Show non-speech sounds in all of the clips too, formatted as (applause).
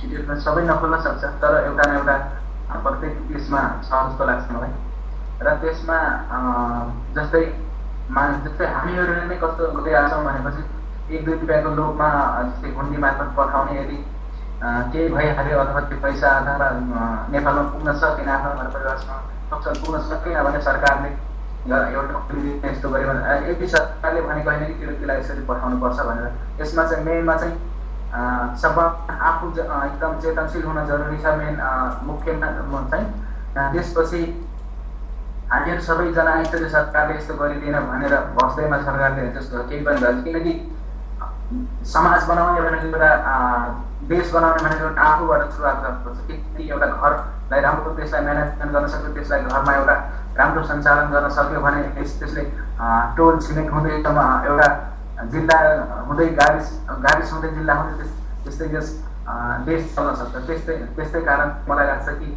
छिटो सबै नखोल्न सक्छ तर एउटा न एउटा प्रत्येक त्यसमा छ जस्तो लाग्छ मलाई। र त्यसमा जस्तै मा जस्तै हामीहरू नै कस्तो गरिरहेको छौँ भनेपछि एक दुई रुपियाँको लोभमा जस्तै हुन्डी मार्फत पठाउने यदि केही भइहाल्यो अथवा त्यो पैसा अथवा नेपालमा पुग्न सकेन आफ्नो घर परिवारसँग सक्छ पुग्न सकेन भने सरकारले एउटा यस्तो गऱ्यो भने यदि सरकारले भनेको होइन कि त्यो व्यक्तिलाई यसरी पठाउनुपर्छ भनेर यसमा चाहिँ मेनमा चाहिँ सब आफू एकदम चेतनशील हुन जरुरी छ मेन मुख्य चाहिँ। त्यसपछि हामीहरू सबैजना यसरी सरकारले यस्तो गरिदिएन भनेर बस्दैमा सरकारले जस्तो केही पनि गर्छ किनकि समाज बनाउने भनेको एउटा देश बनाउने भनेको आफूबाट सुरुवात गर्नुपर्छ। कि एउटा घरलाई राम्रो त्यसलाई म्यानेजमेन्ट गर्न सक्यो त्यसलाई घरमा एउटा राम्रो सञ्चालन गर्न सक्यो भने त्यस त्यसले टोल छिमेक हुँदै एउटा जिल्ला हुँदै गाविस गाविस हुँदै जिल्ला हुँदै त्यस्तै यस देश चल्न सक्छ। त्यस्तै त्यस्तै कारण मलाई लाग्छ कि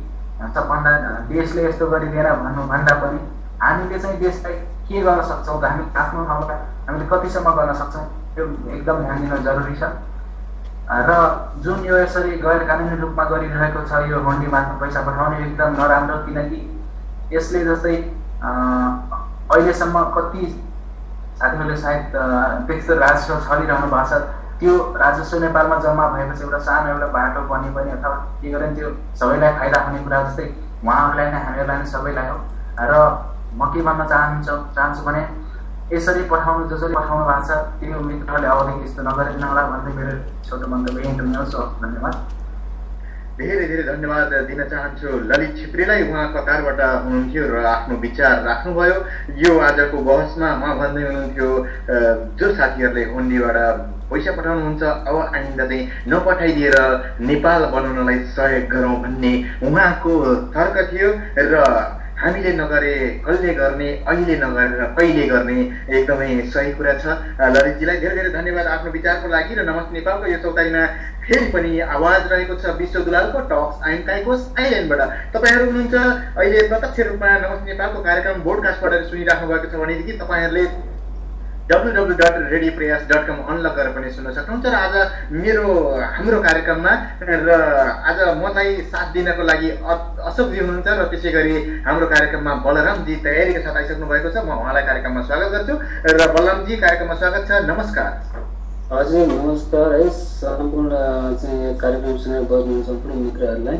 सबभन्दा देशले यस्तो गरिदिएर भन्नुभन्दा पनि हामीले चाहिँ देशलाई के गर्न सक्छौँ हामी आफ्नो ठाउँमा हामीले कतिसम्म गर्न सक्छौँ? त्यो एकदम ध्यान दिन जरुरी छ। र जुन यो यसरी गैर कानुनी रूपमा गरिरहेको छ यो हुन्डी मार्फत पैसा पठाउने एकदम नराम्रो किनकि यसले जस्तै अहिलेसम्म कति साथीहरूले सायद त्यस्तो राजस्व छरिरहनु भएको छ। त्यो राजस्व नेपालमा जम्मा भएपछि एउटा सानो एउटा बाटो बने पनि अथवा के गरे त्यो सबैलाई फाइदा हुने कुरा जस्तै उहाँहरूलाई नै हामीहरूलाई नै सबैलाई हो। र म के भन्न चाहन्छु चाहन्छु भने यसरी पठाउनु जसरी पठाउनु भएको छ त्यो मित्रहरूले अवधि यस्तो नगरिदिनु होला भन्दै मेरो छोटो मन्तव्य धन्यवाद। धेरै धेरै धन्यवाद दिन चाहन्छु। ललित छिप्रीलाई उहाँ कतारबाट हुनुहुन्थ्यो र आफ्नो विचार राख्नुभयो। यो आजको बहसमा उहाँ भन्दै हुनुहुन्थ्यो जो साथीहरूले हुन्डीबाट पैसा पठाउनुहुन्छ अब आइन्दा चाहिँ नपठाइदिएर नेपाल बनाउनलाई सहयोग गरौँ भन्ने उहाँको तर्क थियो र हामीले नगरे कसले गर्ने अहिले नगरेर कहिले गर्ने एकदमै सही कुरा छ। ललितजीलाई धेरै धेरै धन्यवाद आफ्नो विचारको लागि र नमस्ते नेपालको यो चौतारीमा फेरि पनि आवाज रहेको छ विश्व दुलालको टक्स आइन काइकोस आइल्यान्डबाट तपाईँहरू हुनुहुन्छ अहिले प्रत्यक्ष रूपमा नमस्ते नेपालको कार्यक्रम बोडकास्टबाट सुनिराख्नु भएको छ भनेदेखि तपाईँहरूले W W dot radio Prayas dot com unlock गरेर पनि सुन्न सक्नुहुन्छ र आज मेरो हाम्रो कार्यक्रममा र आज मलाई साथ दिनको लागि अशोकजी हुनुहुन्छ र त्यसै गरी हाम्रो कार्यक्रममा बलरामजी तयारीको साथ आइसक्नु भएको छ। म उहाँलाई कार्यक्रममा स्वागत गर्छु र बलरामजी कार्यक्रममा स्वागत छ। नमस्कार। हजुर नमस्कार है। सम्पूर्ण चाहिँ कार्यक्रम सुनेर बस्नु सम्पूर्ण मित्रहरूलाई।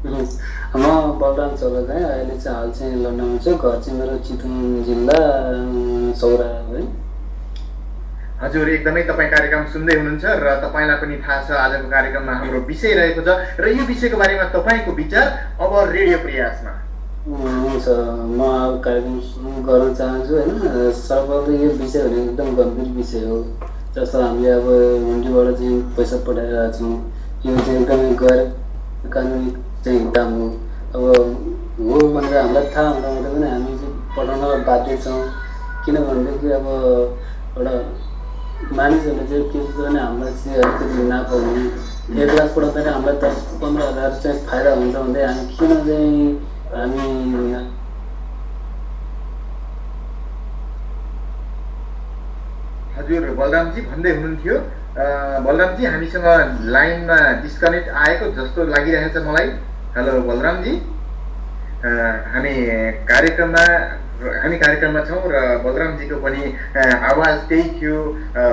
म बलराम चोलक है अहिले चाहिँ हाल चाहिँ लन्डनमा छु घर चाहिँ मेरो चितुङ जिल्ला सौरा है हजुर एकदमै तपाईँ कार्यक्रम सुन्दै हुनुहुन्छ र तपाईँलाई पनि थाहा छ आजको कार्यक्रममा हाम्रो विषय रहेको छ र यो विषयको बारेमा तपाईँको विचार अब रेडियो प्रयासमा हुन्छ म अब कार्यक्रम गर्न चाहन्छु होइन सर्वप्रथम यो विषय भनेको एकदम गम्भीर विषय हो जस्तो हामीले अब हुन्डीबाट चाहिँ पैसा पठाइरहेको छौँ यो चाहिँ एकदमै गैर कानुनी चाहिँ काम अब हो भनेर हामीलाई थाहा हुँदा पनि हामी चाहिँ पठाउन बाध्य छौँ किनभनेदेखि अब एउटा मानिसहरूले चाहिँ के छ भने हामीलाई चाहिँ अलिकति नाफा हुने एक लाख पठाउँदाखेरि हामीलाई दस पन्ध्र हजार चाहिँ फाइदा हुन्छ भन्दै हामी किन चाहिँ हामी हजुर बलरामजी भन्दै हुनुहुन्थ्यो बलरामजी हामीसँग लाइनमा डिस्कनेक्ट आएको जस्तो लागिरहेछ मलाई हेलो बलरामजी हामी कार्यक्रममा हामी कार्यक्रममा छौँ र बलरामजीको पनि आवाज त्यही थियो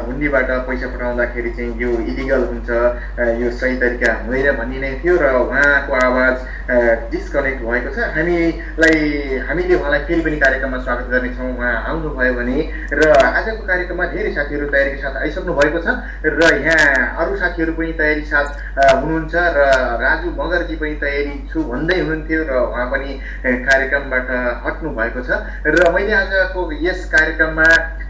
हुन्डीबाट पैसा पठाउँदाखेरि चाहिँ यो इलिगल हुन्छ यो सही तरिका हुँदैन भन्ने नै थियो र उहाँको आवाज डिस्कनेक्ट भएको छ। हामीलाई हामीले उहाँलाई फेरि पनि कार्यक्रममा स्वागत गर्नेछौँ उहाँ आउनुभयो भने र आजको कार्यक्रममा धेरै साथीहरू तयारीको साथ आइसक्नु भएको छ र यहाँ अरू साथीहरू पनि तयारी साथ हुनुहुन्छ र राजु मगरजी पनि तयारी छु भन्दै हुनुहुन्थ्यो र उहाँ पनि कार्यक्रमबाट हट्नु भएको छ। र मैले आजको यस कार्यक्रममा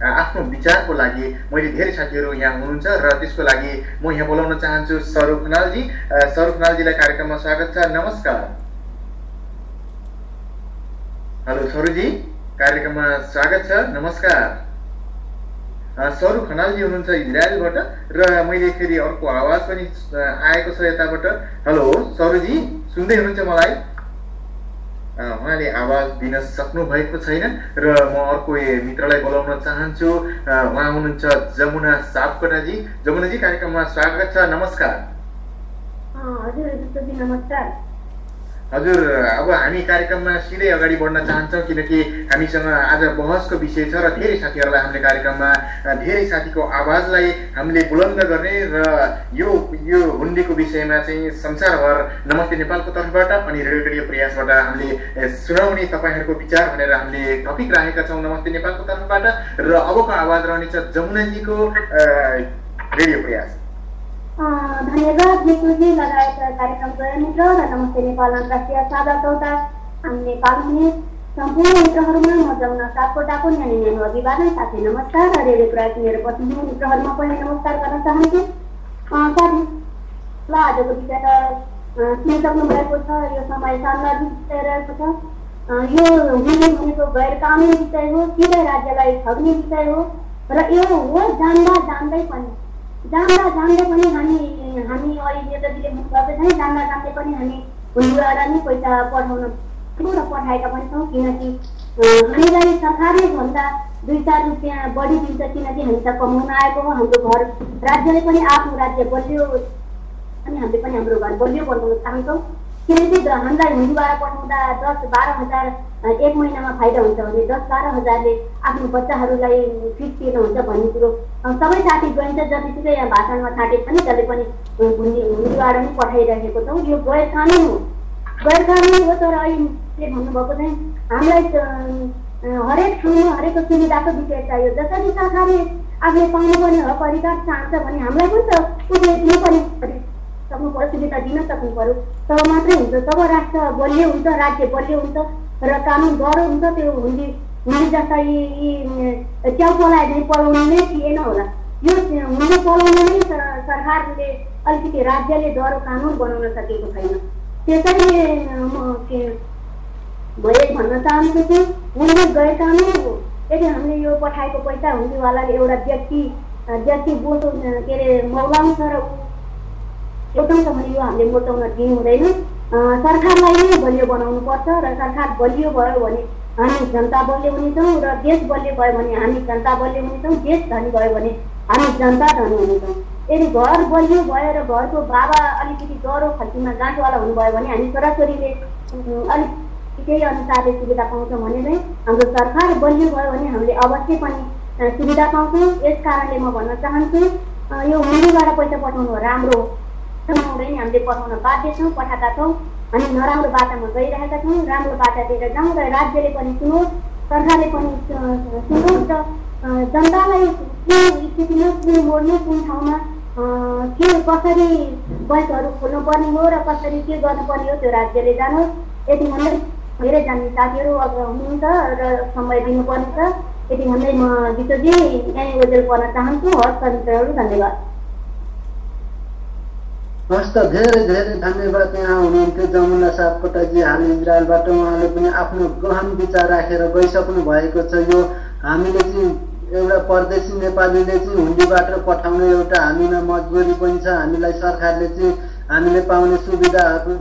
आफ्नो विचारको लागि मैले धेरै साथीहरू यहाँ हुनुहुन्छ र त्यसको लागि म यहाँ बोलाउन चाहन्छु स्वरूप खनालजी स्वरूप खनालजीलाई कार्यक्रममा स्वागत छ। नमस्कार। हेलो स्वरूजी कार्यक्रममा स्वागत छ। नमस्कार। स्वरूप खनालजी हुनुहुन्छ इजरायलबाट र मैले फेरि अर्को आवाज पनि आएको छ यताबाट। हेलो स्वरूजी सुन्दै हुनुहुन्छ मलाई? उहाँले आवाज दिन सक्नु भएको छैन र म अर्को मित्रलाई बोलाउन चाहन्छु। उहाँ हुनुहुन्छ जमुना सापकोटाजी। जमुनाजी कार्यक्रममा स्वागत छ नमस्कार। हजुर नमस्कार। हजुर अब हामी कार्यक्रममा सिधै अगाडि बढ्न चाहन्छौँ किनकि हामीसँग आज बहसको विषय छ र धेरै साथीहरूलाई हामीले कार्यक्रममा धेरै साथीको आवाजलाई हामीले बुलन्द गर्ने र यो यो हुन्डीको विषयमा चाहिँ संसारभर नमस्ते नेपालको तर्फबाट अनि रेडियो प्रयासबाट हामीले सुनाउने तपाईँहरूको विचार भनेर हामीले टपिक राखेका छौँ नमस्ते नेपालको तर्फबाट र अबको आवाज रहनेछ जमुनाजीको रेडियो प्रयास। धन्यवाद निकुजी लगायत कार्यक्रम मित्र नमस्ते नेपाल अन्तर्राष्ट्रिय साझा चौता नेपाल हुने सम्पूर्ण मित्रहरूमा म सापकोटाको न्यानो अभिवादन साथै नमस्कार र रेडियो मेरो पछिल्लो मित्रहरूमा पनि नमस्कार गर्न चाहन्छु। साथी आजको विषय त सुनिसक्नु भएको छ यो समय छ। यो हुने भनेको गैर विषय हो राज्यलाई ठग्ने विषय हो र यो हो जान्दा जान्दै पनि। जान्दा जान्दै पनि हामी हामी अहिले नेताजीले छैन जान्दा जान्दै पनि हामी हुन्डुबाट नै पैसा पठाउन र पठाएका पनि छौँ किनकि हामीलाई सरकारले भन्दा दुई चार रुपियाँ बढी दिन्छ किनकि हामी त कमाउन आएको हो हाम्रो घर राज्यले पनि आफ्नो राज्य बलियो अनि हामीले पनि हाम्रो घर बलियो बनाउन चाहन्छौँ। किनकि हामीलाई हुन्डीबाट पठाउँदा दस बाह्र हजार एक महिनामा फाइदा हुन्छ भने दस बाह्र हजारले आफ्नो बच्चाहरूलाई फिस तिर्नुहुन्छ भन्ने कुरो। सबै साथी गइन्छ जतिसुकै यहाँ भाषणमा छाटे पनि जसले पनि हुन्डी हुन्डीबाट नै पठाइरहेको छौँ। यो गैर कानुन हो। गैर कानुन हो तर अहिले भन्नुभएको चाहिँ हामीलाई हरेक ठाउँमा हरेक सुविधाको विषय चाहियो। जसरी सरकारले आफूले पाउनुपर्ने हक अधिकार चाहन्छ भने हामीलाई पनि त उसले दिनुपर्ने सक्नु पऱ्यो सुविधा दिन सक्नु पऱ्यो। तब मात्रै हुन्छ। तब राष्ट्र बलियो हुन्छ राज्य बलियो हुन्छ। र कानुन डह्रो हुन्छ त्यो हुन्डी हुन्डी जस्ता यी च्याउपलाई नै पलाउनु नै थिएन होला। यो हुन्डी पलाउनु नै सरकारले अलिकति राज्यले डह्रो कानुन बनाउन सकेको छैन। त्यसैले म के भए भन्न चाहन्छु कि हुन्डी गए कानुन हो। यदि हामीले यो पठाएको पैसा हुन्डीवालाले एउटा व्यक्ति व्यक्ति बोसो के अरे मौलाउँछ र एउटाउँछ भने यो हामीले मोटाउन दिनु हुँदैन सरकारलाई नै बलियो बनाउनु पर्छ र सरकार बलियो भयो भने हामी जनता बलियो हुनेछौँ र देश बलियो भयो भने हामी जनता बलियो हुनेछौँ देश धनी भयो भने हामी जनता धनी हुनेछौँ यदि घर बलियो भयो र घरको बाबा अलिकति डह्रो खल्तीमा गाँठवाला हुनुभयो भने हामी छोराछोरीले अलिक त्यही अनुसारले सुविधा पाउँछौँ भने चाहिँ हाम्रो सरकार बलियो भयो भने हामीले अवश्य पनि सुविधा पाउँछौँ। यस कारणले म भन्न चाहन्छु यो हुँडीबाट पैसा पठाउनु राम्रो हुँदैन हामीले पठाउन बाध्य छौँ पठाएका छौँ हामी नराम्रो बाटामा गइरहेका छौँ। राम्रो बाटा दिएर जाउँ र राज्यले पनि सुनोस् सरकारले पनि सुनोस् र जनतालाई कुन स्थितिमा कुन मोड्ने कुन ठाउँमा के कसरी बैङ्कहरू खोल्नुपर्ने हो र कसरी के गर्नुपर्ने हो त्यो राज्यले जानुहोस् यति भन्दै धेरै जान्ने साथीहरू अब हुनुहुन्छ र समय दिनुपर्ने छ यति भन्दै म विश्वजी यहीँ ओजेल पर्न चाहन्छु। हस् मित्रहरू धन्यवाद। हस् त धेरै धेरै धन्यवाद यहाँ हुनुहुन्थ्यो। जमुना सापकोटाजी हाल इजरायलबाट उहाँले पनि आफ्नो गहन विचार राखेर गइसक्नु भएको छ। यो हामीले चाहिँ एउटा परदेशी नेपालीले चाहिँ हुन्डीबाट पठाउने एउटा हामीमा मजबुरी पनि छ। हामीलाई सरकारले चाहिँ हामीले पाउने सुविधाहरू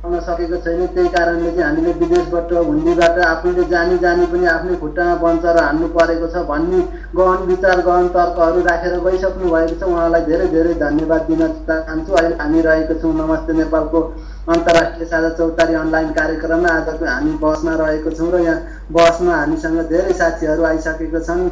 पाउन सकेको छैन। त्यही कारणले चाहिँ हामीले विदेशबाट हुन्डीबाट आफूले जानी जानी पनि आफ्नै खुट्टामा बन्छ र हान्नु परेको छ भन्ने गहन विचार गहन तर्कहरू राखेर गइसक्नु भएको छ। उहाँलाई धेरै धेरै धन्यवाद दिन चाहन्छु। अहिले हामी रहेको छौँ। नमस्ते नेपालको अन्तर्राष्ट्रिय साझा चौतारी अनलाइन कार्यक्रममा। आजको हामी बसमा रहेको छौँ र यहाँ बसमा हामीसँग धेरै साथीहरू आइसकेको छन्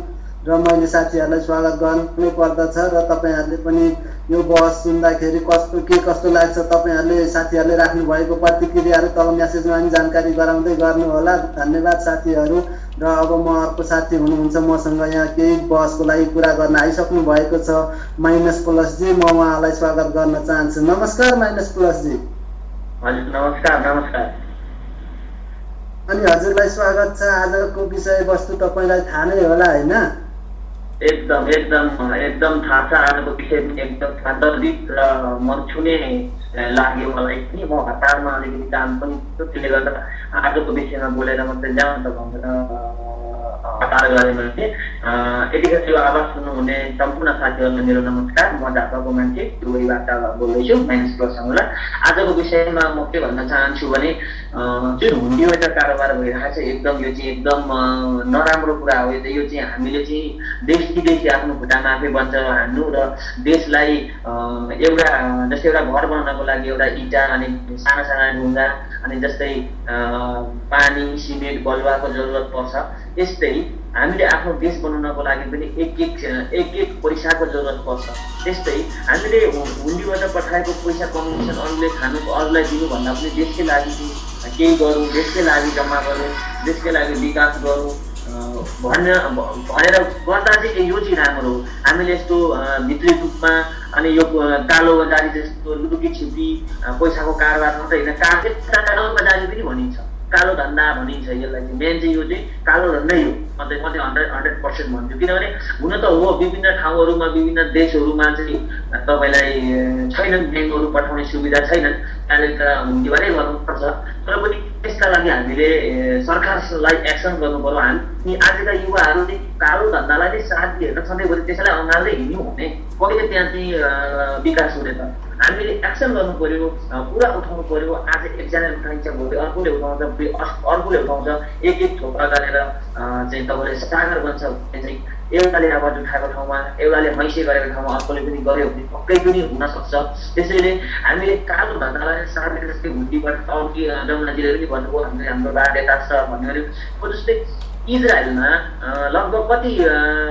र मैले साथीहरूलाई स्वागत गर्नै पर्दछ र तपाईँहरूले पनि यो बहस सुन्दाखेरि कस्तो के कस्तो लाग्छ तपाईँहरूले साथीहरूले राख्नुभएको प्रतिक्रियाहरू तल म्यासेजमा पनि जानकारी गराउँदै गर्नुहोला। धन्यवाद साथीहरू। र अब म अर्को साथी हुनुहुन्छ मसँग यहाँ केही बहसको लागि कुरा गर्न आइसक्नु भएको छ। माइनस प्लसजी म उहाँलाई स्वागत गर्न चाहन्छु। नमस्कार माइनस प्लसजी हजुर नमस्कार नमस्कार। अनि हजुरलाई स्वागत छ। आजको विषयवस्तु तपाईँलाई थाहा नै होला होइन? एकदम एकदम एकदम थाहा छ आजको विषय पनि एकदम सान्दर्भिक र मन छुने लाग्यो मलाई पनि। म हतारमा अलिकति काम पनि त्यसले गर्दा आजको विषयमा बोलेर मात्रै जाउँ त भनेर हतार गरेँ मैले। यतिखेर यो आवाज सुन्नुहुने सम्पूर्ण साथीहरूलाई मेरो नमस्कार। म झापाको मान्छे दुबईबाट बोल्दैछु माइनस प्लस आजको विषयमा म के भन्न चाहन्छु भने जुन हुन्डीबाट कारोबार भइरहेको छ। एकदम यो चाहिँ एकदम नराम्रो कुरा हो। यो चाहिँ हामीले चाहिँ देश विदेशी आफ्नो खुट्टामा आफै बन्छ हान्नु र देशलाई एउटा जस्तै एउटा घर बनाउनको लागि एउटा इँटा अनि साना साना ढुङ्गा अनि जस्तै पानी सिमेन्ट बलुवाको जरुरत पर्छ। यस्तै हामीले आफ्नो देश बनाउनको लागि पनि एक एक एक एक पैसाको जरुरत पर्छ। त्यस्तै हामीले हुन्डीबाट पठाएको पैसा कमाउँछन् अरूले खानु अरूलाई दिनुभन्दा पनि देशकै लागि केही गरौँ देशकै लागि जम्मा गरौँ देशकै लागि विकास गरौँ भनेर भनेर गर्दा चाहिँ यो चाहिँ राम्रो हो। हामीले यस्तो भित्री रूपमा अनि यो कालो बजारी जस्तो लुकी छिपी पैसाको कारोबार मात्रै होइन कालो बजारी पनि भनिन्छ। कालो धन्दा भनिन्छ यसलाई चाहिँ। मेन चाहिँ यो चाहिँ कालो धन्दै हो। चाहिँ म चाहिँ हन्ड्रेड हन्ड्रेड पर्सेन्ट भन्छु किनभने हुन त हो विभिन्न ठाउँहरूमा विभिन्न देशहरूमा चाहिँ तपाईँलाई छैनन् ब्याङ्कहरू पठाउने सुविधा छैनन्। त्यहाँनिर त हुन्डीबाटै गर्नुपर्छ। तर पनि त्यसका लागि हामीले सरकारलाई एक्सन गर्नु पऱ्यो हामी आजका युवाहरू चाहिँ कालो धन्दालाई चाहिँ साथ दिएर सधैँभरि त्यसैलाई अँगाल्दै हिँड्यौँ भने कहिले त्यहाँ चाहिँ विकास हुने त? हामीले एक्सन गर्नु पऱ्यो पुरा उठाउनु पऱ्यो आज एकजनाले उठाइन्छ भोलि अर्कोले उठाउँछ अर्कोले उठाउँछ एक एक थोपा गरेर चाहिँ तपाईँले सागर बन्छ भने चाहिँ एउटाले आवाज उठाएको ठाउँमा एउटाले मैसे गरेको ठाउँमा अर्कोले पनि गऱ्यो भने पक्कै पनि हुनसक्छ त्यसैले हामीले कालो धन्दालाई जस्तै भुटीबाट अघि जमुनाजीले पनि भन्नुभयो हामीले हाम्रो बाध्यता छ भन्यो जस्तै इजरायलमा लगभग कति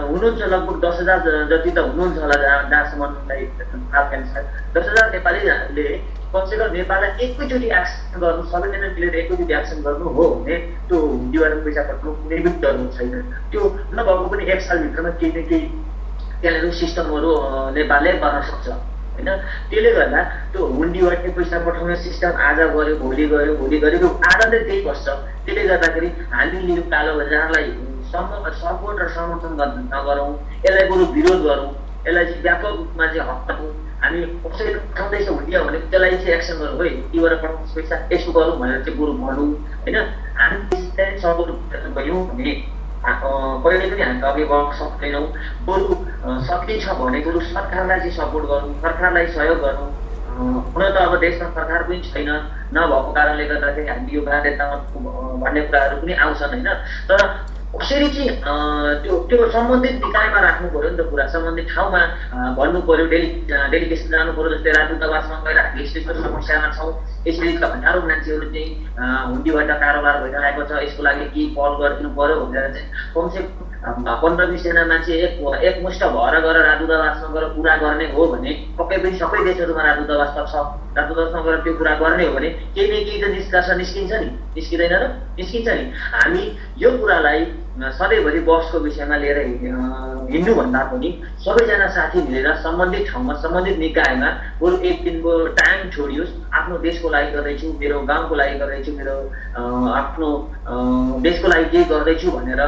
हुनुहुन्छ? लगभग दस हजार जति त हुनुहुन्छ होला जहाँ जहाँसम्मलाई थाहा छ। दस हजार नेपालीहरूले कमसेकम नेपाललाई एकैचोटि एक्सन गर्नु सबैजना मिलेर एकैचोटि एक्सन गर्नु हो भने त्यो हुन्डीबाट पैसा पठाउनु कुनै पनि डर छैन। त्यो नभएको पनि एक सालभित्रमा केही न केही त्यहाँनिर सिस्टमहरू नेपालले गर्न सक्छ। होइन? त्यसले गर्दा त्यो हुन्डीबाट पैसा पठाउने सिस्टम आज गऱ्यो भोलि गऱ्यो भोलि गऱ्यो त्यो आधा चाहिँ त्यही बस्छ। त्यसले गर्दाखेरि हामीले यो कालो बजारलाई सपोर्ट र समर्थन नगरौँ। यसलाई बरु विरोध गरौँ। यसलाई चाहिँ व्यापक रूपमा चाहिँ हटाउँ। हामी कसैले पठाउँदैछ हुन्डियो भने त्यसलाई चाहिँ एक्सन गरौँ। है हुन्डीबाट पठाउनु पैसा यसो गरौँ भनेर चाहिँ बरु भनौँ। होइन? हामी सपोर्ट गयौँ भने कहिले पनि हामी अघि बढ्न सक्दैनौँ बरु सकिन्छ भने बरु सरकारलाई चाहिँ सपोर्ट गरौँ सरकारलाई सहयोग गरौँ। हुन त अब देशमा सरकार पनि छैन नभएको कारणले गर्दाखेरि हामी यो बाध्यतामा भन्ने कुराहरू पनि आउँछन् होइन? तर कसरी चाहिँ त्यो त्यो सम्बन्धित निकायमा राख्नु पऱ्यो नि त कुरा सम्बन्धित ठाउँमा भन्नु पऱ्यो डेली डेलिगेसन जानु पऱ्यो जस्तै राजदूतावासमा गएर हामी यस्तो समस्यामा छौँ यसरी त हजारौँ मान्छेहरू चाहिँ हुन्डीबाट कारोबार भइरहेको छ यसको लागि केही पहल गरिदिनु पऱ्यो भनेर चाहिँ कमसे कम पन्ध्र बिसजना मान्छे एक एकमुष्ट भएर गएर राजदूतावासमा गएर कुरा गर्ने हो भने पक्कै पनि सबै देशहरूमा राजदूतावास त छ राजदूतावासमा गएर त्यो कुरा गर्ने हो भने केही न केही त निष्कर्ष निस्किन्छ नि निस्किँदैन र निस्किन्छ नि। हामी यो कुरालाई सधैँभरि बसको विषयमा लिएर हिँड्नुभन्दा पनि सबैजना साथी मिलेर सम्बन्धित ठाउँमा सम्बन्धित निकायमा बरु एक दिनको टाइम छोडियोस् आफ्नो देशको लागि गर्दैछु मेरो गाउँको लागि गर्दैछु मेरो आफ्नो देशको लागि केही गर्दैछु भनेर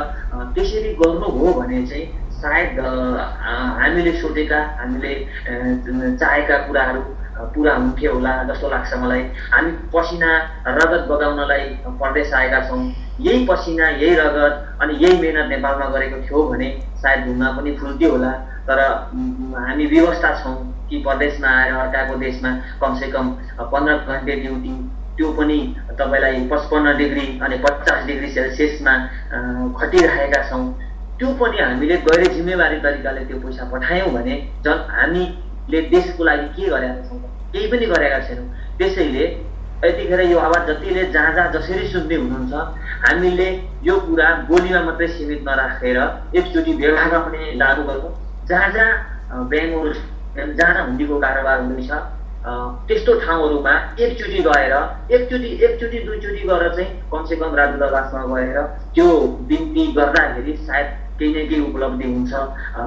त्यसरी गर्नु हो भने चाहिँ सायद हामीले सोचेका हामीले चाहेका कुराहरू पुरा हुन्थ्यो होला जस्तो लाग्छ मलाई। हामी पसिना रगत बगाउनलाई प्रदेश आएका छौँ। यही पसिना यही रगत अनि यही मेहनत नेपालमा गरेको थियो भने सायद ढुङ्गा पनि फुल्थ्यो होला। तर हामी व्यवस्था छौँ कि प्रदेशमा आएर अर्काको देशमा कमसेकम पन्ध्र घन्टे ड्युटी त्यो पनि तपाईँलाई पचपन्न डिग्री अनि पचास डिग्री सेल्सियसमा खटिरहेका छौँ। त्यो पनि हामीले गैर जिम्मेवारी तरिकाले त्यो पैसा पठायौँ भने जन हामीले देशको लागि के गरेका छौँ केही पनि गरेका छैनौँ। त्यसैले यतिखेर यो आवाज जतिले जहाँ जहाँ जसरी सुन्दै हुनुहुन्छ हामीले यो कुरा बोलीमा मात्रै सीमित नराखेर एकचोटि व्यवहारमा पनि लागु गर्छौँ जहाँ जहाँ ब्याङ्कहरू जहाँ जहाँ हुन्डीको कारोबार हुँदैछ त्यस्तो ठाउँहरूमा एकचोटि गएर एकचोटि एकचोटि दुईचोटि गएर चाहिँ कमसेकम राजदूतावासमा गएर त्यो बिन्ती गर्दाखेरि सायद केही न केही उपलब्धि हुन्छ।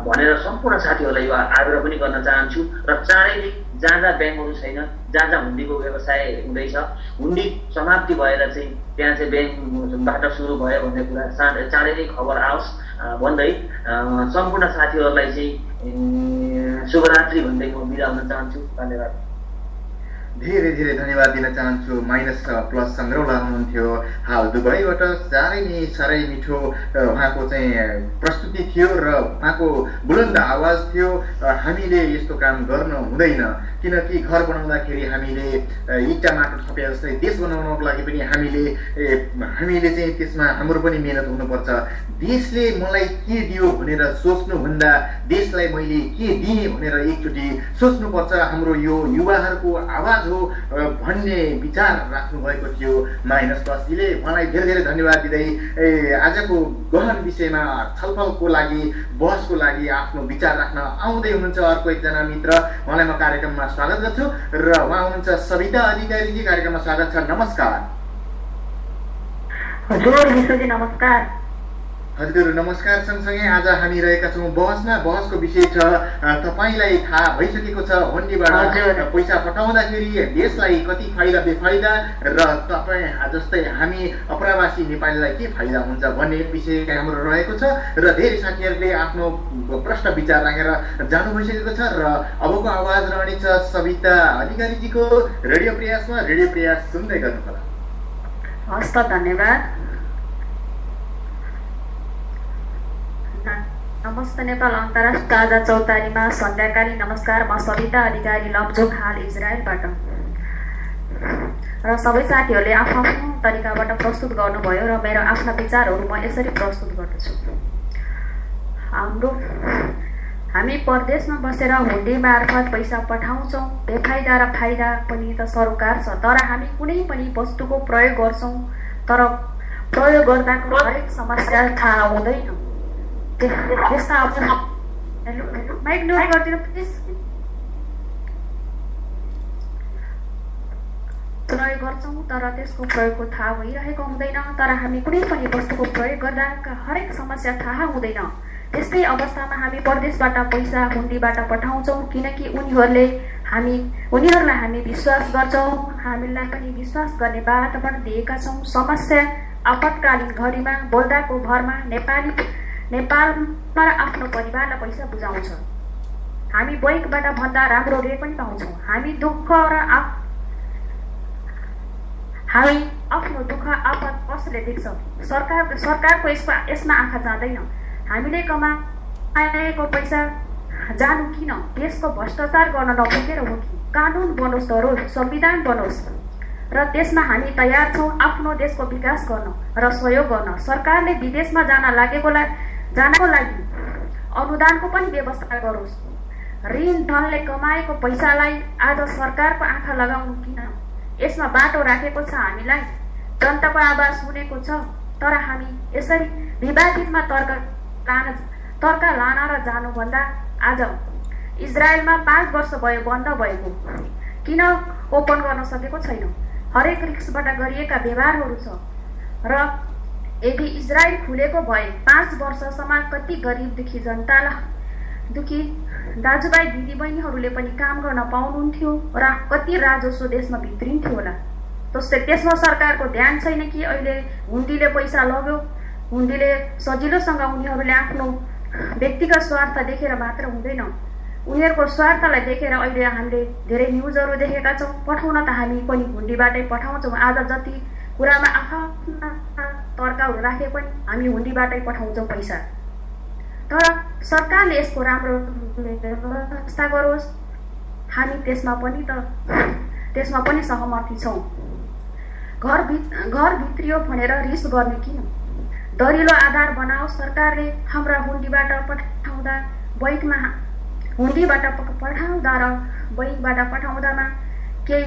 भनेर सम्पूर्ण साथीहरूलाई यो आग्रह पनि गर्न चाहन्छु। र चाँडै नै जहाँ जहाँ ब्याङ्कहरू छैन जहाँ जहाँ हुन्डीको व्यवसाय हुँदैछ। हुन्डी समाप्ति भएर चाहिँ त्यहाँ चाहिँ ब्याङ्कबाट सुरु भयो भन्ने कुरा चाँडै चाँडै नै खबर आओस्। भन्दै सम्पूर्ण साथीहरूलाई चाहिँ शुभरात्रि भन्दै म बिदा हुन चाहन्छु। धन्यवाद। धेरै धेरै धन्यवाद दिन चाहन्छु। माइनस प्लस सङ्ग्रौला हुनुहुन्थ्यो। हाल दुबईबाट साह्रै नै साह्रै मिठो उहाँको चाहिँ प्रस्तुति थियो र उहाँको बुलन्द आवाज थियो हामीले यस्तो काम गर्न हुँदैन। किनकि घर बनाउँदाखेरि हामीले इट्टा माटो थपे जस्तै देश बनाउनको लागि पनि हामीले हामीले चाहिँ त्यसमा हाम्रो पनि मिहिनेत हुनुपर्छ। देशले मलाई के दियो भनेर सोच्नुभन्दा देशलाई मैले के दिएँ भनेर एकचोटि सोच्नुपर्छ। हाम्रो यो युवाहरूको आवाज हो भन्ने विचार राख्नुभएको थियो। माइनस प्लसजीले उहाँलाई धेरै धेरै धन्यवाद दिँदै आजको गहन विषयमा छलफलको लागि बहसको लागि आफ्नो विचार राख्न आउँदै हुनुहुन्छ अर्को एकजना मित्र। उहाँलाई म कार्यक्रममा स्वागत गर्छु र उहाँ हुनुहुन्छ सविता अधिकारीजी कार्यक्रममा स्वागत छ। नमस्कार। हजुर विश्वजी नमस्कार। हजुर नमस्कार। सँगसँगै आज हामी रहेका छौँ बहसमा। बहसको विषय छ तपाईँलाई थाहा भइसकेको छ हुन्डीबाट पैसा पठाउँदाखेरि देशलाई कति फाइदा बेफाइदा र तपाईँ जस्तै हामी अप्रवासी नेपालीलाई के फाइदा हुन्छ भन्ने विषय हाम्रो रहेको छ र धेरै साथीहरूले आफ्नो प्रश्न विचार राखेर जानु भइसकेको छ र अबको आवाज रहनेछ सविता अधिकारीजीको। रेडियो प्रयासमा रेडियो प्रयास सुन्दै गर्नुहोला। हस् त धन्यवाद। नमस्ते नेपाल अन्तर्राष्ट्रिय ताजा चौतारीमा सन्ध्याकालीन नमस्कार म सविता अधिकारी लम्जोक हाल इजरायलबाट र सबै साथीहरूले आफ्नो आफ्नो तरिकाबाट प्रस्तुत गर्नुभयो र मेरो आफ्ना विचारहरू म यसरी प्रस्तुत गर्दछु हाम्रो हामी परदेशमा बसेर हुन्डी मार्फत पैसा पठाउँछौँ बेफाइदा र फाइदा पनि त सरोकार छ तर हामी कुनै पनि वस्तुको प्रयोग गर्छौँ तर प्रयोग गर्दाको हरेक समस्या थाहा हुँदैन प्रयोग गर्छौँ तर त्यसको प्रयोगको थाहा भइरहेको हुँदैन तर हामी कुनै पनि वस्तुको प्रयोग गर्दा हरेक समस्या थाहा हुँदैन त्यस्तै अवस्थामा हामी परदेशबाट पैसा हुन्डीबाट पठाउँछौँ किनकि उनीहरूले हामी उनीहरूलाई हामी विश्वास गर्छौँ हामीलाई पनि विश्वास गर्ने वातावरण दिएका छौँ समस्या आपतकालीन घडीमा बोल्दाको भरमा नेपाली नेपालमा आफ्नो परिवारलाई पैसा बुझाउँछ। हामी बैङ्कबाट भन्दा राम्रो रेट पनि पाउँछौँ। हामी दुःख र हामी आफ्नो दुःख आपत कसले देख्छ? सरकार सरकारको यसमा यसमा आँखा जाँदैन। हामीले कमाएको पैसा जानु किन? देशको भ्रष्टाचार गर्न नपुगेर हो कि? कानुन बनोस् धरोस् संविधान बनोस्। र त्यसमा हामी तयार छौँ आफ्नो देशको विकास गर्न र सहयोग गर्न। सरकारले विदेशमा जान लागेकोलाई जानको लागि अनुदानको पनि व्यवस्था गरोस्। ऋण धनले कमाएको पैसालाई आज सरकारको आँखा लगाउनु किन? यसमा बाटो राखेको छ हामीलाई। जनताको आवाज सुनेको छ तर हामी यसरी विवादितमा तर्क लान तर्क लान र जानुभन्दा आज इजरायलमा पाँच वर्ष भयो बन्द भएको। किन ओपन गर्न सकेको छैन? हरेक रिक्सबाट गरिएका व्यवहारहरू छ। र यदि इजरायल खुलेको भए पाँच वर्षसम्म कति गरिब दुखी जनतालाई दुखी दाजुभाइ दिदीबहिनीहरूले पनि काम गर्न पाउनुहुन्थ्यो र कति राजस्व देशमा भित्रिन्थ्यो होला? जस्तै त्यसमा सरकारको ध्यान छैन कि अहिले हुन्डीले पैसा लग्यो हुन्डीले सजिलोसँग उनीहरूले आफ्नो व्यक्तिगत स्वार्थ देखेर मात्र हुँदैन। उनीहरूको स्वार्थलाई देखेर अहिले हामीले धेरै न्युजहरू देखेका छौँ। पठाउन त हामी पनि हुन्डीबाटै पठाउँछौँ। आज जति कुरामा आफ्ना तर्काहरू राखे पनि हामी हुन्डीबाटै पठाउँछौँ पैसा। तर सरकारले यसको राम्रो व्यवस्था गरोस्। हामी त्यसमा पनि त त्यसमा पनि सहमति छौँ। घर भित घर भित्रियो भनेर रिस गर्ने किन? दरिलो आधार बनाओस् सरकारले हाम्रा हुन्डीबाट पठाउँदा बैङ्कमा हुन्डीबाट पठाउँदा र बैङ्कबाट पठाउँदामा केही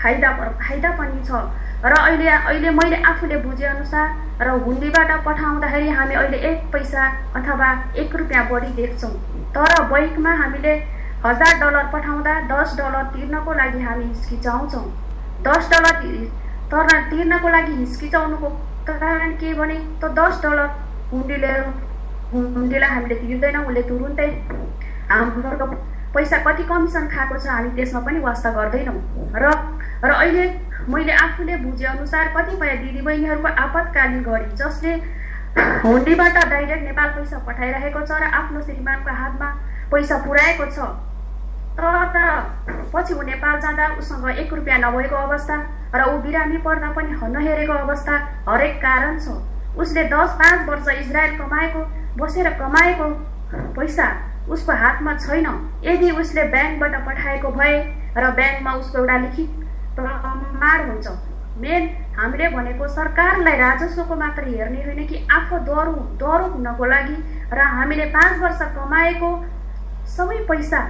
फाइदा फाइदा पनि छ। र अहिले अहिले मैले आफूले बुझेअनुसार र हुन्डीबाट पठाउँदाखेरि हामी अहिले एक पैसा अथवा एक रुपियाँ बढी देख्छौँ। तर बैङ्कमा हामीले हजार डलर पठाउँदा दस डलर तिर्नको लागि हामी हिचकिचाउँछौँ। दस डलर तर तिर्नको लागि हिचकिचाउनुको कारण के भने त दस डलर हुन्डीले हुन्डीलाई हामीले तिर्दैनौँ उसले तुरुन्तै हाम्रो पैसा कति कमिसन खाएको छ हामी त्यसमा पनि वास्ता गर्दैनौँ। र र अहिले मैले आफूले बुझेअनुसार कतिपय दिदीबहिनीहरूको आपतकालीन घडी जसले हुन्डीबाट डाइरेक्ट नेपाल पैसा पठाइरहेको छ र आफ्नो श्रीमानको हातमा पैसा पुर्याएको छ। तर पछि ऊ नेपाल जाँदा उसँग एक रुपियाँ नभएको अवस्था र ऊ बिरामी पर्दा पनि नहेरेको अवस्था हरेक कारण छ। उसले दस पाँच वर्ष इजरायल कमाएको बसेर कमाएको पैसा उसको हातमा छैन। यदि उसले ब्याङ्कबाट पठाएको भए र ब्याङ्कमा उसको एउटा लिखित प्रमाण हुन्छ। मेन हामीले भनेको सरकारलाई राजस्वको मात्र हेर्ने होइन कि आफू दरो दरो हुनको लागि र हामीले पाँच वर्ष कमाएको सबै पैसा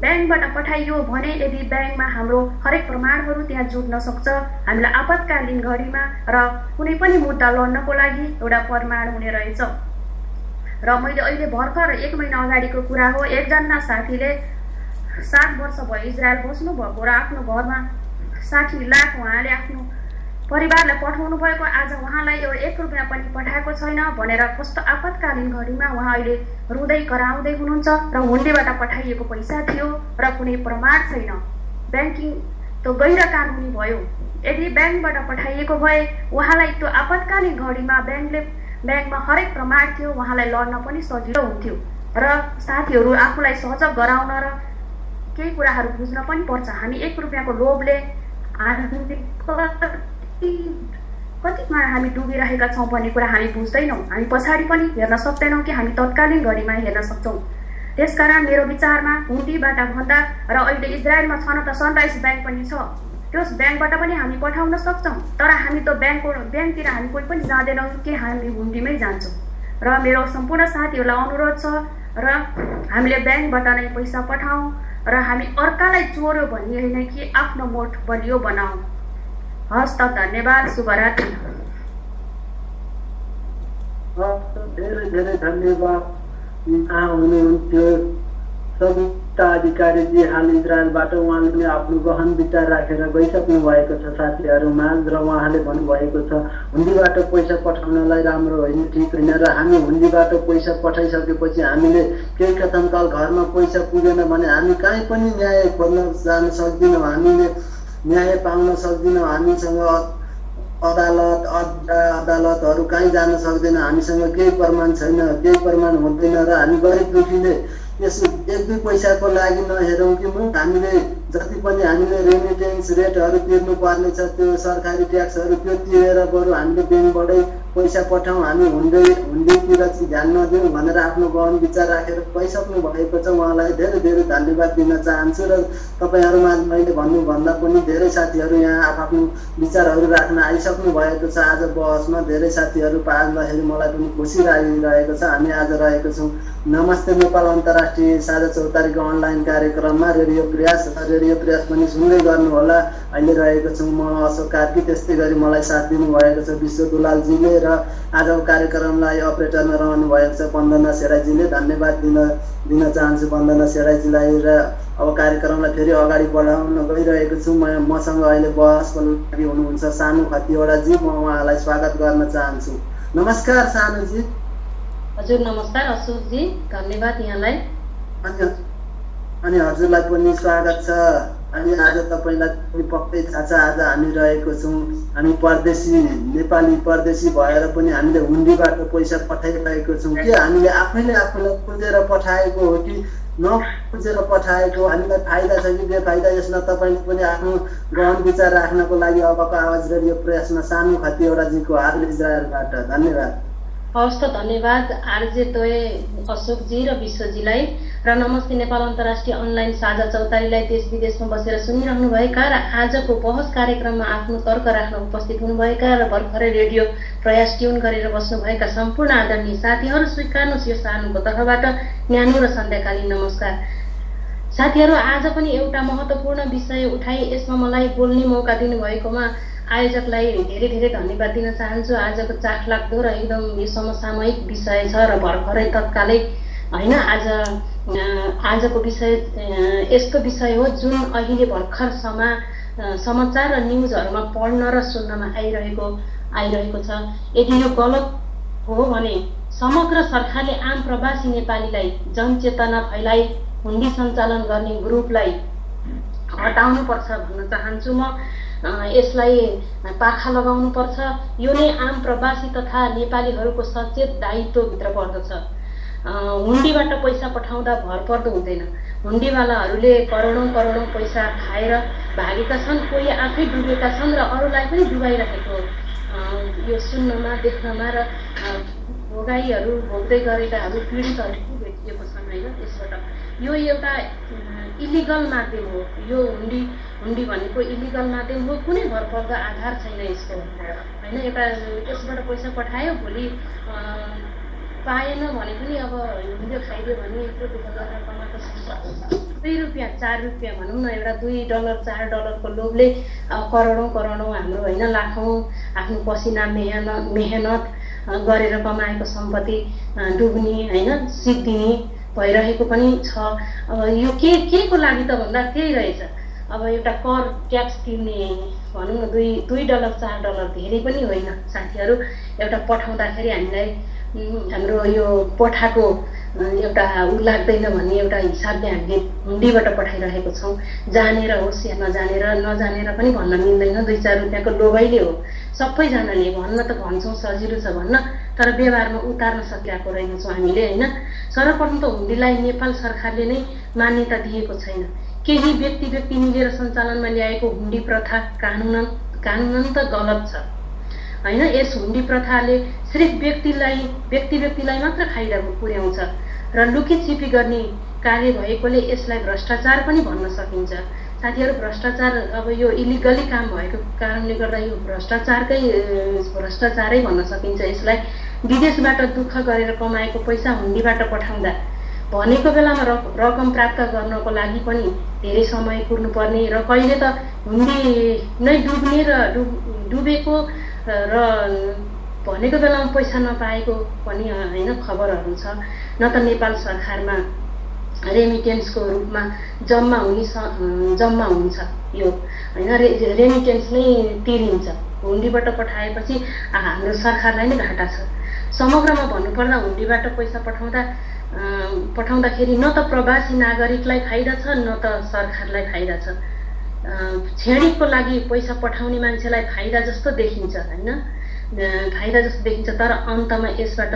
ब्याङ्कबाट पठाइयो भने यदि ब्याङ्कमा हाम्रो हरेक प्रमाणहरू त्यहाँ जुट्न सक्छ हामीलाई आपतकालीन घडीमा र कुनै पनि मुद्दा लड्नको लागि एउटा प्रमाण हुने रहेछ। र मैले अहिले भर्खर एक महिना अगाडिको कुरा हो एकजना साथीले सात वर्ष भयो इजरायल बस्नुभएको र आफ्नो घरमा साठी लाख उहाँले आफ्नो परिवारलाई पठाउनु भएको आज उहाँलाई एउटा एक रुपियाँ पनि पठाएको छैन भनेर कस्तो आपतकालीन घडीमा उहाँ अहिले रुँदै कराउँदै हुनुहुन्छ र हुन्डीबाट पठाइएको पैसा थियो र कुनै प्रमाण छैन। ब्याङ्किङ त्यो गैर कानुनी भयो। यदि ब्याङ्कबाट पठाइएको भए उहाँलाई त्यो आपतकालीन घडीमा ब्याङ्कले ब्याङ्कमा हरेक प्रमाण थियो उहाँलाई लड्न पनि सजिलो हुन्थ्यो। र साथीहरू आफूलाई सहयोग गराउन र केही कुराहरू बुझ्न पनि पर्छ। हामी एक रुपियाँको लोभले कतिमा हामी डुबिरहेका छौँ भन्ने कुरा हामी बुझ्दैनौँ। हामी पछाडि पनि हेर्न सक्दैनौँ कि हामी तत्कालीन घडीमा हेर्न सक्छौँ। त्यसकारण मेरो विचारमा हुन्डीबाट भन्दा र अहिले इजरायलमा छन त सनराइज ब्याङ्क पनि छ। त्यो ब्याङ्कबाट पनि हामी पठाउन सक्छौँ। तर हामी त ब्याङ्कको ब्याङ्कतिर हामी कोही पनि जाँदैनौँ कि हामी हुन्डीमै जान्छौँ। र मेरो सम्पूर्ण साथीहरूलाई अनुरोध छ र हामीले ब्याङ्कबाट नै पैसा पठाउँ। र हामी अर्कालाई चोर्यो भन्ने होइन कि आफ्नो मोठ बलियो बनाऊ। हस् त धन्यवाद शुभरात्रि। धेरै धेरै धन्यवाद। हुनुहुन्थ्यो। सविता अधिकारीजी हाल इजरायलबाट उहाँले आफ्नो गहन विचार राखेर गइसक्नु भएको छ साथीहरूमा र उहाँले भन्नुभएको छ हुन्डीबाट पैसा पठाउनलाई राम्रो होइन ठिक होइन र हामी हुन्डीबाट पैसा पठाइसकेपछि हामीले केही कथनकाल घरमा पैसा पुगेन भने हामी कहीँ पनि न्याय खोज्न जान सक्दैनौँ। हामीले न्याय पाउन सक्दैनौँ। हामीसँग अदालत अदालतहरू कहीँ जान सक्दैन। हामीसँग केही प्रमाण छैन केही प्रमाण हुँदैन र हामी गरिब दुखीले यस एक दुई पैसाको लागि नहेरौँ कि हामीले जति पनि हामीले रेमिटेन्स रेटहरू तिर्नु पर्ने छ त्यो सरकारी ट्याक्सहरू त्यो तिरेर बरु हामीले ब्याङ्कबाटै पैसा पठाउँ हामी हुँदै हुँदैतिर चाहिँ ध्यान नदिउँ भनेर आफ्नो गहन विचार राखेर गइसक्नु भएको छ उहाँलाई धेरै धेरै धन्यवाद दिन चाहन्छु र तपाईँहरूमा मैले भन्नुभन्दा पनि धेरै साथीहरू यहाँ आफ्नो विचारहरू राख्न आइसक्नु भएको छ। आज बहसमा धेरै साथीहरू पाल्दाखेरि मलाई पनि खुसी लागिरहेको छ। हामी आज रहेको छौँ। नमस्ते नेपाल अन्तर्राष्ट्रिय साझा चौतारीको अनलाइन कार्यक्रममा। रेडियो प्रयास रेडियो प्रयास पनि सुन्दै गर्नुहोला। अहिले रहेको छौँ म अशोक कार्की। त्यस्तै गरी मलाई साथ दिनुभएको छ विश्व दुलालजीले। र आजको कार्यक्रमलाई अपरेटरमा रहनु भएको छ वन्दना सेराईजीले धन्यवाद दिन दिन चाहन्छु वन्दना सेराईजीलाई र अब कार्यक्रमलाई फेरि अगाडि बढाउन गइरहेको छु। म मसँग अहिले बहसको लागि हुनुहुन्छ। सानो खतिवटाजी म उहाँलाई स्वागत गर्न चाहन्छु। नमस्कार सानोजी। हजुर नमस्कार अशोकजी धन्यवाद यहाँलाई। अनि हजुरलाई पनि स्वागत छ। अनि आज तपाईँलाई पक्कै थाहा छ आज हामी रहेको छौँ। हामी परदेशी नेपाली परदेशी भएर पनि हामीले हुन्डीबाट पैसा पठाइरहेको छौँ। कि हामीले आफैले आफूलाई खोजेर पठाएको हो कि नखोजेर पठाएको हामीलाई फाइदा छ कि बेफाइदा? यसमा तपाईँले पनि आफ्नो गहन विचार राख्नको लागि अबको आवाज रेडियो प्रयासमा सानो खती एउटाजीको हाल इजरायलबाट धन्यवाद। हवस् त धन्यवाद। आरजे तोय अशोकजी र विश्वजीलाई र नमस्ते नेपाल अन्तर्राष्ट्रिय अनलाइन साझा चौतारीलाई देश विदेशमा बसेर सुनिरहनुभएका र आजको बहस कार्यक्रममा आफ्नो तर्क राख्न उपस्थित हुनुभएका र भर्खरै रेडियो प्रयास ट्युन गरेर बस्नुभएका सम्पूर्ण आदरणीय साथीहरू स्वीकार्नुहोस् यो सानुको तर्फबाट न्यानो र सन्ध्याकालीन नमस्कार। साथीहरू आज पनि एउटा महत्त्वपूर्ण विषय उठाई यसमा मलाई बोल्ने मौका दिनुभएकोमा आयोजकलाई धेरै धेरै धन्यवाद दिन चाहन्छु। आजको चाख लाग्दो र एकदम यो समसामयिक विषय छ र भर्खरै तत्कालै होइन आज आजको विषय यस्तो विषय हो जुन अहिले भर्खर समा समाचार र न्युजहरूमा पढ्न र सुन्नमा आइरहेको आइरहेको छ। यदि यो गलत हो भने समग्र सरकारले आम प्रवासी नेपालीलाई जनचेतना फैलाई हुन्डी सञ्चालन गर्ने ग्रुपलाई हटाउनुपर्छ भन्न चाहन्छु म। यसलाई पाखा लगाउनुपर्छ। यो नै आम प्रवासी तथा नेपालीहरूको सचेत दायित्वभित्र पर्दछ। हुन्डीबाट पैसा पठाउँदा भर पर्दो हुँदैन। हुन्डीवालाहरूले करोडौँ करोडौँ पैसा खाएर भागेका छन् कोही आफै डुबेका छन् र अरूलाई पनि डुबाइरहेको यो सुन्नमा देख्नमा र भोगाईहरू भोग्दै गरेकाहरू पीडितहरू भेटिएको छन् होइन? यसबाट यो एउटा इलिगल माध्यम हो। यो हुन्डी हुन्डी भनेको इलिगल माध्यम हो। कुनै भरपर्दो आधार छैन यसको। होइन एउटा यसबाट पैसा पठायो भोलि पाएन भने पनि अब हिँड्यो खाइदियो भने यत्रो दुःख गरेर कमाएको दुई रुपियाँ चार रुपियाँ भनौँ न एउटा दुई डलर चार डलरको लोभले करोडौँ करोडौँ हाम्रो होइन लाखौँ आफ्नो पसिना मेहनत मेहनत गरेर कमाएको सम्पत्ति डुब्ने होइन सिद्धिने भइरहेको पनि छ। अब यो के के को लागि त भन्दा त्यही रहेछ। अब एउटा कर ट्याक्स तिर्ने भनौँ न दुई दुई डलर चार डलर धेरै पनि होइन साथीहरू। एउटा पठाउँदाखेरि हामीलाई हाम्रो यो पठाएको एउटा ऊ लाग्दैन भन्ने एउटा हिसाबले हामीले हुन्डीबाट पठाइरहेको छौँ। जानेर होस् या नजानेर नजानेर पनि भन्न मिल्दैन। दुई चार रुपियाँको लोभैले हो। सबैजनाले भन्न त भन्छौँ सजिलो छ भन्न। तर व्यवहारमा उतार्न सकिरहेको रहेनछौँ हामीले होइन? सर्वप्रथम त हुन्डीलाई नेपाल सरकारले नै मान्यता दिएको छैन। केही व्यक्ति व्यक्ति मिलेर सञ्चालनमा ल्याएको हुन्डी प्रथा कानुन कानुन त गलत छ। होइन यस हुन्डी प्रथाले सिर्फ व्यक्तिलाई व्यक्ति व्यक्तिलाई मात्र फाइदा पुर्याउँछ र लुकी छिपी गर्ने कार्य भएकोले यसलाई भ्रष्टाचार पनि भन्न सकिन्छ। साथीहरू भ्रष्टाचार अब यो इलिगली काम भएको कारणले गर्दा यो भ्रष्टाचारकै भ्रष्टाचारै भन्न सकिन्छ। यसलाई विदेशबाट दुःख गरेर कमाएको पैसा हुन्डीबाट पठाउँदा। भनेको बेलामा रकम प्राप्त गर्नको लागि पनि धेरै समय कुर्नुपर्ने र कहिले त हुन्डी नै डुब्ने र डुबेको र भनेको बेलामा पैसा नपाएको पनि होइन खबरहरू छ। न त नेपाल सरकारमा रेमिटेन्सको रूपमा जम्मा हुने जम्मा हुन्छ यो। होइन रे रेमिटेन्स नै तिरिन्छ। हुन्डीबाट पठाएपछि हाम्रो सरकारलाई नै घाटा छ। समग्रमा भन्नुपर्दा हुन्डीबाट पैसा पठाउँदा पठाउँदाखेरि न त प्रवासी नागरिकलाई फाइदा छ न त सरकारलाई फाइदा छ। छेडिकको लागि पैसा पठाउने मान्छेलाई फाइदा जस्तो देखिन्छ होइन? फाइदा जस्तो देखिन्छ तर अन्तमा यसबाट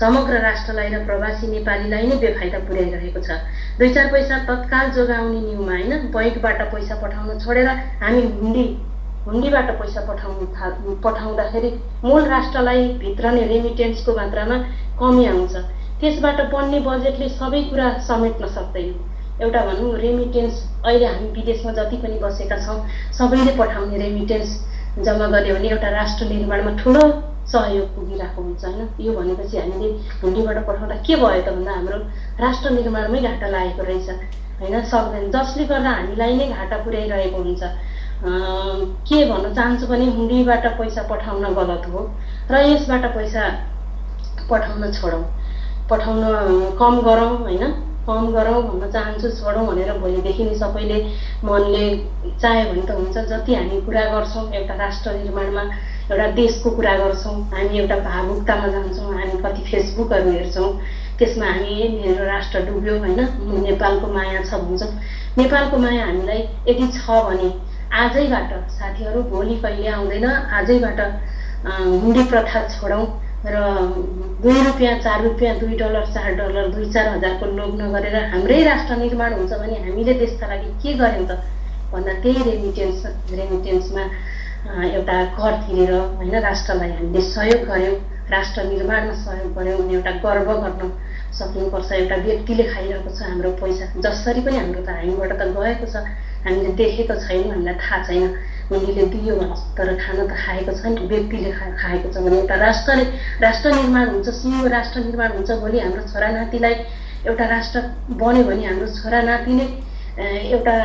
समग्र राष्ट्रलाई र प्रवासी नेपालीलाई नै बेफाइदा पुर्याइरहेको छ। दुई चार पैसा तत्काल जोगाउने न्युमा होइन? बैङ्कबाट पैसा पठाउन छोडेर हामी हुन्डी हुन्डीबाट पैसा पठाउनु पठाउँदाखेरि मूल राष्ट्रलाई भित्र नै रेमिटेन्सको मात्रामा कमी आउँछ। त्यसबाट बन्ने बजेटले सबै कुरा समेट्न सक्दैन। एउटा भनौँ रेमिटेन्स अहिले हामी विदेशमा जति पनि बसेका छौँ सबैले पठाउने रेमिटेन्स जम्मा गऱ्यो भने एउटा राष्ट्र निर्माणमा ठुलो सहयोग पुगिरहेको हुन्छ होइन? यो भनेपछि हामीले हुन्डीबाट पठाउँदा के भयो त भन्दा हाम्रो राष्ट्र निर्माणमै घाटा लागेको रहेछ होइन? सक्दैन। जसले गर्दा हामीलाई नै घाटा पुर्याइरहेको हुन्छ। के भन्न चाहन्छु भने हुन्डीबाट पैसा पठाउन गलत हो र यसबाट पैसा पठाउन छोडौँ पठाउन कम गरौँ होइन? कम गरौँ भन्न चाहन्छु छोडौँ भनेर भोलिदेखि नै सबैले मनले चाह्यो भने त हुन्छ। जति हामी कुरा गर्छौँ एउटा राष्ट्र निर्माणमा एउटा देशको कुरा गर्छौँ हामी एउटा भावुकतामा जान्छौँ हामी कति फेसबुकहरू हेर्छौँ त्यसमा हामी मेरो राष्ट्र डुब्यो होइन? नेपालको माया छ भन्छौँ। नेपालको माया हामीलाई यदि छ भने आजैबाट साथीहरू भोलि कहिले आउँदैन आजैबाट हुन्डी प्रथा छोडौँ। र दुई रुपियाँ चार रुपियाँ दुई डलर चार डलर दुई चार हजारको लोभ नगरेर हाम्रै राष्ट्र निर्माण हुन्छ भने हामीले देशका लागि के गर्यौँ त? भन्दा त्यही रेमिटेन्स रेमिटेन्समा एउटा कर तिरेर होइन राष्ट्रलाई हामीले सहयोग गऱ्यौँ राष्ट्र निर्माणमा सहयोग गऱ्यौँ भने एउटा गर्व गर्न सक्नुपर्छ एउटा व्यक्तिले खाइरहेको छ हाम्रो पैसा। जसरी पनि हाम्रो त हामीबाट त गएको छ हामीले देखेको छैनौँ हामीलाई थाहा छैन। उनीले दियो तर खान त खाएको छैन व्यक्तिले खा खाएको छ भने एउटा राष्ट्रले राष्ट्र निर्माण हुन्छ सिङ्गो राष्ट्र निर्माण हुन्छ भोलि हाम्रो छोरा नातिलाई एउटा राष्ट्र बन्यो भने हाम्रो छोरा नाति नै एउटा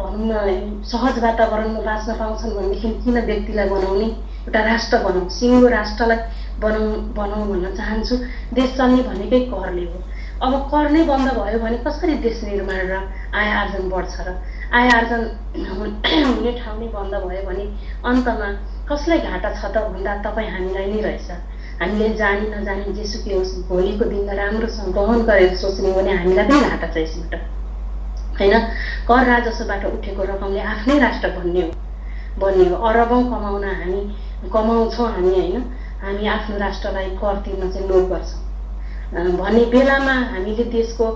भनौँ न सहज वातावरणमा बाँच्न पाउँछन् भनेदेखि किन व्यक्तिलाई बनाउने एउटा राष्ट्र बनाऊ? सिङ्गो राष्ट्रलाई बनाउ बनाऊ भन्न चाहन्छु। देश चल्ने भनेकै करले हो। अब कर नै बन्द भयो भने कसरी देश निर्माण र आय आर्जन बढ्छ र आर्जन (clears throat) हुने ठाउँ नै बन्द भयो भने अन्तमा कसलाई घाटा छ त भन्दा तपाईँ हामीलाई नै रहेछ। हामीले जानी नजानी जेसुकै होस् भोलिको दिनमा राम्रोसँग गहन गरेर सोच्ने भने हामीलाई पनि घाटा छ यसबाट। होइन? कर राजस्वबाट उठेको रकमले आफ्नै राष्ट्र बन्ने हो। बन्ने हो। अरबौँ कमाउन हामी कमाउँछौँ हामी होइन? हामी आफ्नो राष्ट्रलाई कर तिर्न चाहिँ लोभ गर्छौँ। भन्ने बेलामा हामीले देशको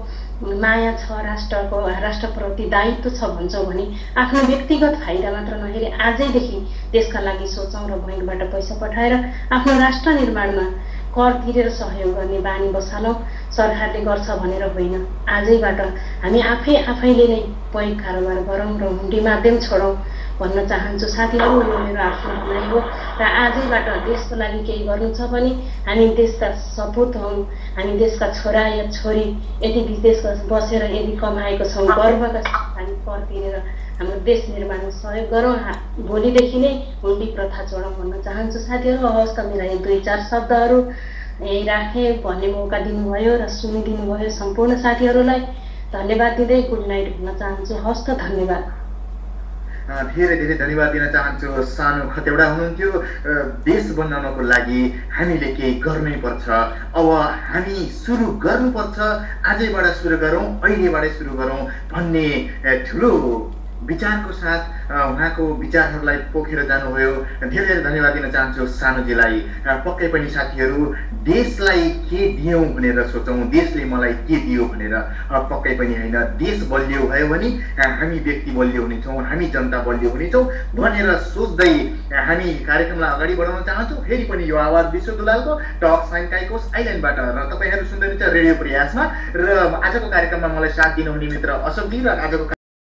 माया छ राष्ट्रको राष्ट्रप्रति दायित्व छ भन्छौँ भने आफ्नो व्यक्तिगत फाइदा मात्र नहेरी आजैदेखि देशका लागि सोचौँ र बैङ्कबाट पैसा पठाएर आफ्नो राष्ट्र निर्माणमा कर तिरेर सहयोग गर्ने बानी बसालौँ। सरकारले गर्छ भनेर होइन। आजैबाट हामी आफै आफैले नै पैक कारोबार गरौँ र हुन्डी माध्यम छोडौँ। भन्न चाहन्छु। साथीहरू यो मेरो आफ्नो भनाइ हो। र आजैबाट देशको लागि केही गर्नु छ भने हामी देशका सपुत हौँ। हामी देशका छोरा या छोरी यदि विदेशमा बसेर यदि कमाएको छौँ गर्वका साथ हामी तिरेर हाम्रो देश निर्माणमा सहयोग गरौँ। भोलिदेखि नै हुन्डी प्रथा छोडौँ भन्न चाहन्छु। साथीहरू हवस् त मेरा दुई चार शब्दहरू यही राखेँ। भन्ने मौका दिनुभयो र सुनिदिनु भयो सम्पूर्ण साथीहरूलाई। धन्यवाद दिँदै गुड नाइट भन्न चाहन्छु। हवस् त धन्यवाद। धेरै धेरै धन्यवाद दिन चाहन्छु। सानो खतेवडा हुनुहुन्थ्यो देश बनाउनको लागि हामीले केही गर्नै पर्छ। अब हामी सुरु गर्नुपर्छ। आजैबाट सुरु गरौँ अहिलेबाटै सुरु गरौँ भन्ने ठुलो विचारको साथ उहाँको विचारहरूलाई पोखेर जानुभयो। धेरै धेरै धन्यवाद दिन चाहन्छु सानोजीलाई। पक्कै पनि साथीहरू देशलाई के दियौँ भनेर सोचौँ देशले मलाई के दियो भनेर पक्कै पनि होइन। देश बलियो भयो भने हामी व्यक्ति बलियो हुनेछौँ हामी जनता बलियो हुनेछौँ भनेर सोच्दै हामी कार्यक्रमलाई अगाडि बढाउन चाहन्छौँ। फेरि पनि यो आवाज विश्व दुलालको टक साइन काइकोस आइल्यान्डबाट र तपाईँहरू सुन्दै रेडियो प्रयासमा। र आजको कार्यक्रममा मलाई साथ दिनुहुने मित्र अशोकजी र आजको